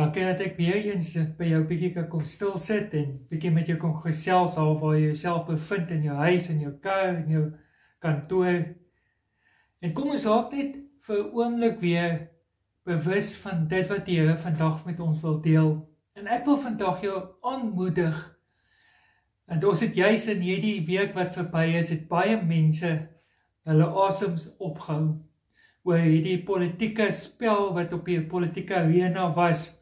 Dankie dat ek weer eens by jou bietjie kan kom stil sit en bietjie met jou kon gesels al waar jy jouself bevind in jou huis en jou kar en jou kantoor. En kom ons raak net vir 'n oomblik weer bewus van dit wat die Here vandag met ons wil deel. En ek wil vandag jou aanmoedig. En ons het juis in hierdie week wat verby is, het baie mense hulle asems opgehou oor hierdie politieke spel wat op die politieke arena was.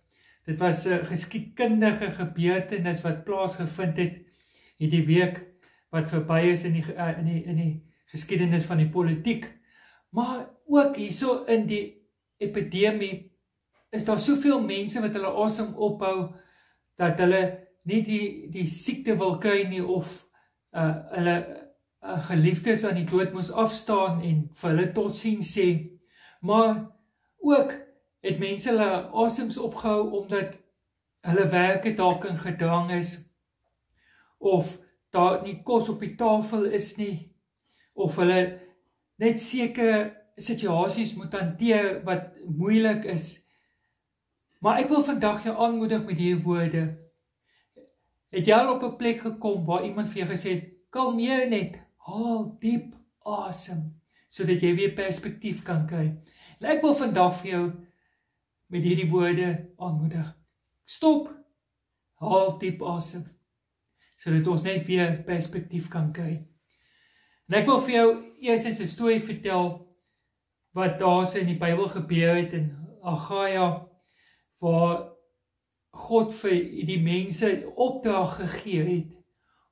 Dit was 'n geskiedkundige gebeurtenis wat plaasgevind het hierdie week wat verby is in die in die in die geskiedenis van die politiek. Maar ook hierso in die epidemie is daar soveel mense wat hulle asem ophou dat hulle nie die die siekte wil kry nie of uh hulle uh, geliefdes aan die dood moes afstaan en vir hulle totsiens sê. Maar ook het mense hulle asems opgehou omdat hulle werke dalk in gedrang is of daar nie kos op die tafel is nie of hulle net sekere situasies moet hanteer wat moeilik is. Maar ek wil vandag jou aanmoedig met hierdie woorde. Het jy al op 'n plek gekom waar iemand vir jou gesê het, "Kalmeer net, haal diep asem," sodat jy weer perspektief kan kry. En ek wil vandag vir jou met hierdie woorde aanmoedig. Stop. Haal diep asem. Sodat ons net weer perspektief kan kry. En ek wil vir jou eers 'n storie vertel wat daar in die Bybel gebeur het in Agaia waar God vir die mense opdrag gegee het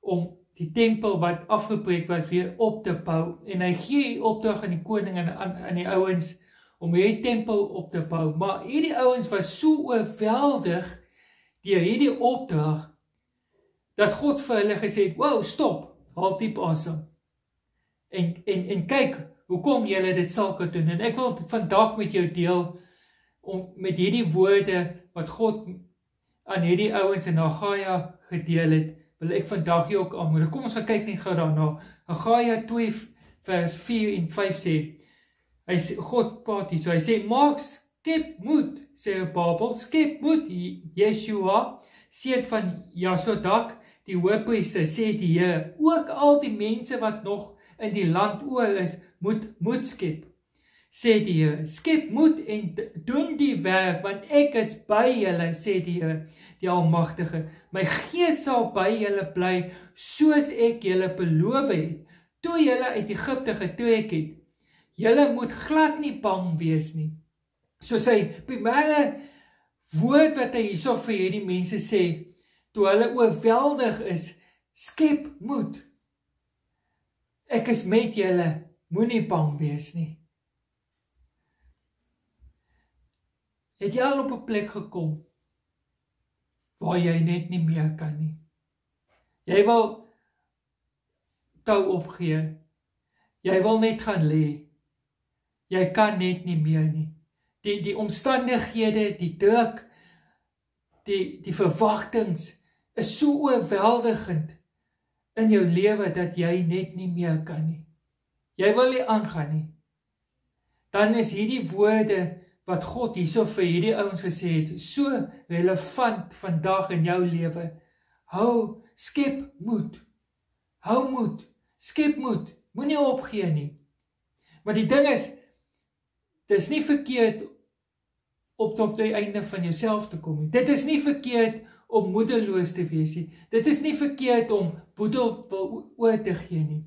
om die tempel wat afgebreek was weer op te bou en hy gee die opdrag aan die koning en aan aan die ouens om hierdie tempel op te bou. Maar hierdie ouens was so oorweldig deur hierdie opdrag dat God vir hulle gesê het: "Wow, stop. Haal diep asem." En en en kyk, hoekom julle dit sal kan doen. En ek wil vandag met jou deel om met hierdie woorde wat God aan hierdie ouens in Hagaia gedeel het, wil ek vandag jou ook aanmoedig. Kom ons gaan kyk net gou daarna. Hagaia 2 vers 4 en 5 sê: Hy sê God praat hier. So hy sê maak skep moed, sê Babel, skep moed Yeshua, seun van Jasodak, die hoofpriester sê die Here, ook al die mense wat nog in die land oor is, moet moed skep. Sê die Here, skep moed en doen die werk want ek is by julle, sê die Here, die Almagtige. My gees sal by julle bly soos ek julle beloof het toe julle uit Egipte getrek het. Julle moet glad nie bang wees nie. So sy primêre woord wat hy hierso vir hierdie mense sê, toe hulle oorweldig is, skep moed. Ek is met julle, moenie bang wees nie. Het jy al op 'n plek gekom waar jy net nie meer kan nie? Jy wil tou opgee. Jy wil net gaan lê. Jy kan net nie meer nie. Die die omstandighede, die druk, die die verwagtinge is so oorweldigend in jou lewe dat jy net nie meer kan nie. Jy wil nie aangaan nie. Dan is hierdie woorde wat God hierso vir hierdie ouens gesê het, so relevant vandag in jou lewe. Hou skep moed. Hou moed. Skep moed. Moenie opgee nie. Maar die ding is Dis nie verkeerd op tot die einde van jouself te kom nie. Dit is nie verkeerd om moedeloos te wees nie. Dit is nie verkeerd om boedel wil oor te gee nie.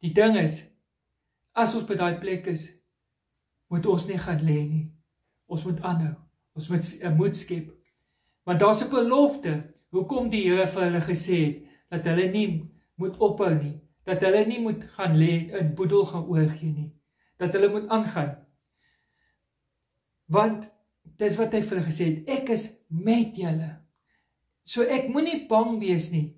Die ding is as ons by daai plek is, moet ons nie gaan lê nie. Ons moet aanhou. Ons moet 'n moed skep. Want daar's 'n belofte hoekom die Here vir hulle gesê het dat hulle nie moet ophou nie, dat hulle nie moet gaan lê in boedel gaan oorgee nie, dat hulle moet aangaan want dis wat hy vir hulle gesê het ek is met julle. So ek moenie bang wees nie.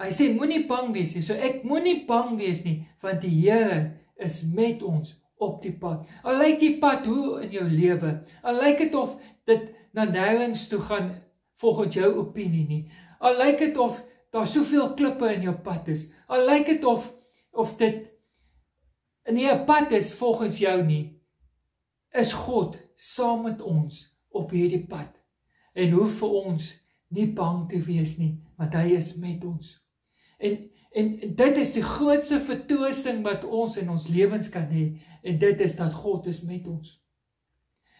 Hy sê moenie bang wees nie. So ek moenie bang wees nie want die Here is met ons op die pad. Al lyk die pad hoe in jou lewe al lyk dit of dit na nêrens toe gaan volgens jou opinie nie. Al lyk dit of daar soveel klippe in jou pad is al lyk dit of of dit nie 'n pad is volgens jou nie is God saam met ons op hierdie pad. en hoef vir ons nie bang te wees nie, want hy is met ons. En en dit is die grootste vertoesting wat ons in ons lewens kan hê en dit is dat God is met ons.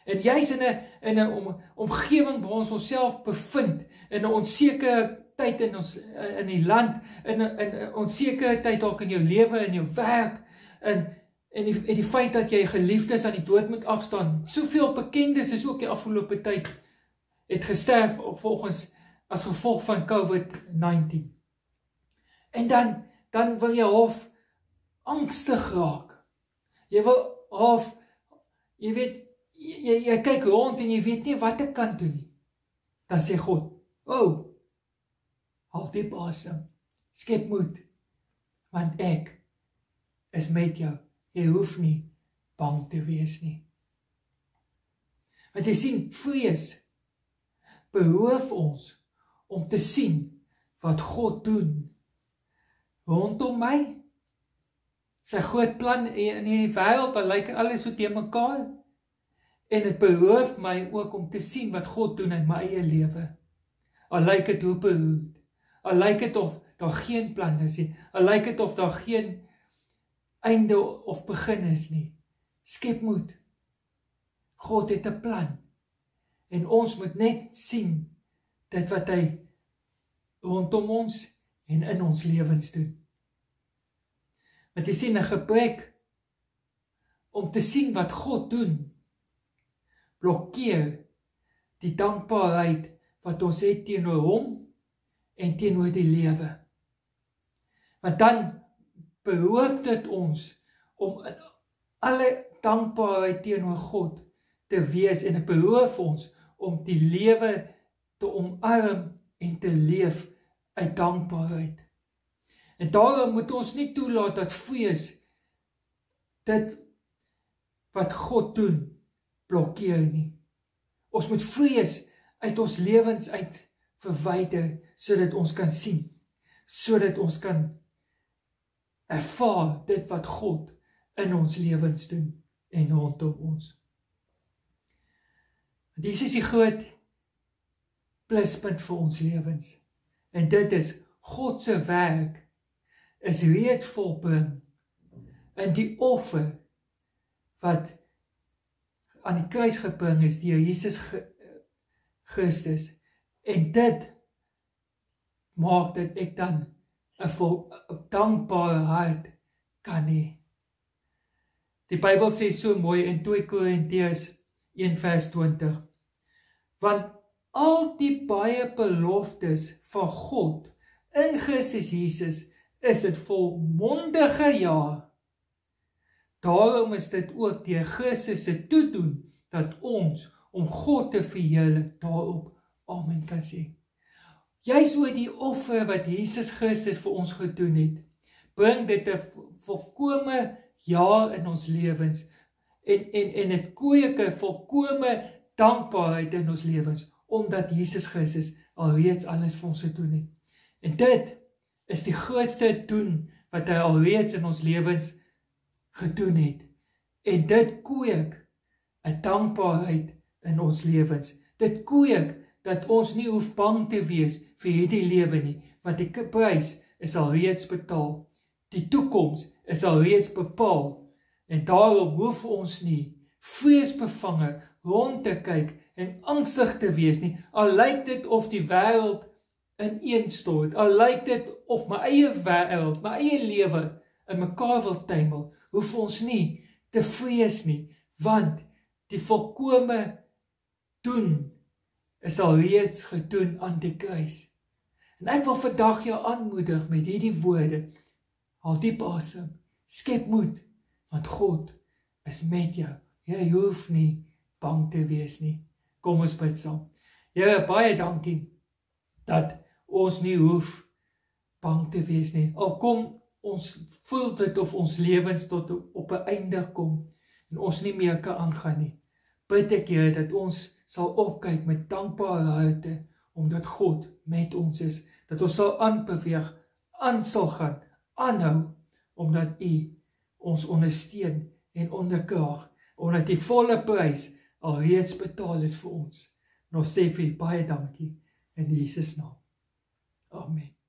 En jy's in 'n in 'n om, omgewing waar ons onsself bevind in 'n onseker tyd in ons in die land in 'n in 'n onseker tyd dalk in jou lewe en jou werk in en die en die feit dat jy geliefdes aan die dood moet afstaan. Soveel bekendes is ook die afgelope tyd het gesterf volgens as gevolg van COVID-19. En dan dan wil jy half angstig raak. Jy wil half jy weet jy, jy, jy kyk rond en jy weet nie wat ek kan doen nie. Dan sê God, "O, oh, haal diep asem. Skep moed. Want ek is met jou. Jy hoef nie bang te wees nie." Want jy sien, vrees behoof ons om te sien wat God doen rondom my. Sy groot plan in die wêreld, al lyk alles so te mekaar. En dit behoof my ook om te sien wat God doen in my eie lewe. Al lyk dit hoe behoed. Al lyk dit of daar geen plan is nie. Al lyk dit of daar geen einde of begin is nie. Skep moed. God het 'n plan. En ons moet net sien dit wat hy rondom ons en in ons lewens doen. Want jy sien 'n gebrek om te sien wat God doen blokkeer die dankbaarheid wat ons het teenoor hom en teenoor die lewe. Want dan behoof dit ons om in alle dankbaarheid teenoor God te wees en dit behoof ons om die lewe te omarm en te leef uit dankbaarheid. En daarom moet ons nie toelaat dat vrees dit wat God doen blokkeer nie. Ons moet vrees uit ons lewens uit verwyder sodat ons kan sien, sodat ons kan ervaar dit wat God in ons lewens doen en rondom ons. Dis is die groot pluspunt vir ons lewens. En dit is God se werk is reeds volbring in die offer wat aan die kruis gebring is deur Jesus Christus en dit maak dat ek dan 'n vol dankbare hart kan hê. Die Bybel sê so mooi in 2 Korintiërs 1:20 want al die baie beloftes van God in Christus Jesus is dit volmondige ja. Daarom is dit ook deur Christus se toedoen dat ons om God te verheerlik daarop amen kan sê. Jy's oor die offer wat Jesus Christus vir ons gedoen het. Bring dit 'n volkomme ja in ons lewens en en en dit kweek 'n volkomme dankbaarheid in ons lewens omdat Jesus Christus alreeds alles vir ons gedoen het. En dit is die grootste doen wat hy alreeds in ons lewens gedoen het. En dit kweek 'n dankbaarheid in ons lewens. Dit kweek dat ons nie hoef bang te wees vir hierdie lewe nie, want die prys is alreeds betaal. Die toekoms is alreeds bepaal en daarom hoef ons nie vreesbevange rond te kyk en angstig te wees nie. Al lyk dit of die wêreld ineenstort, al lyk dit of my eie wêreld, my eie lewe in mekaar wil tuimel, hoef ons nie te vrees nie, want die volkomme doen is al reeds gedoen aan die kruis. En ek wil vandag jou aanmoedig met hierdie woorde. Haal diep asem. Skep moed want God is met jou. Jy hoef nie bang te wees nie. Kom ons bid saam. Here, baie dankie dat ons nie hoef bang te wees nie. Al kom ons voel dit of ons lewens tot op 'n einde kom en ons nie meer kan aangaan nie. Bid ek Here dat ons sal opkyk met dankbare harte omdat God met ons is, dat ons sal aanbeweeg, aan sal gaan, aanhou omdat U ons ondersteun en onderkraag, omdat die volle prys alreeds betaal is vir ons. En ons sê vir U baie dankie in Jesus naam. Amen.